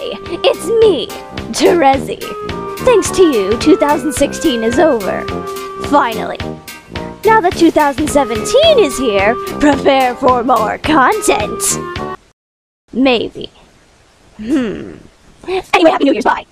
Hey, it's me, Terezi. Thanks to you, 2016 is over. Finally. Now that 2017 is here, prepare for more content. Maybe. Hmm. Anyway, Happy New Year's, bye.